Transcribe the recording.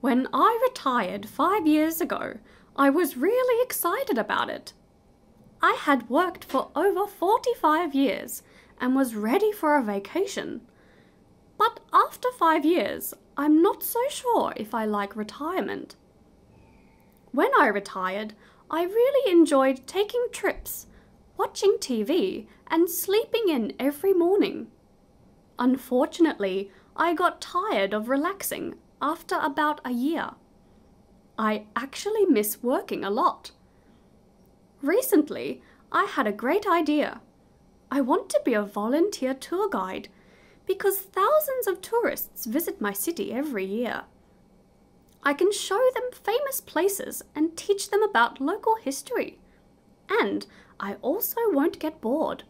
When I retired five years ago, I was really excited about it. I had worked for over 45 years and was ready for a vacation. But after five years, I'm not so sure if I like retirement. When I retired, I really enjoyed taking trips, watching TV, and sleeping in every morning. Unfortunately, I got tired of relaxing after about a year. I actually miss working a lot. Recently, I had a great idea. I want to be a volunteer tour guide because thousands of tourists visit my city every year. I can show them famous places and teach them about local history. And I also won't get bored.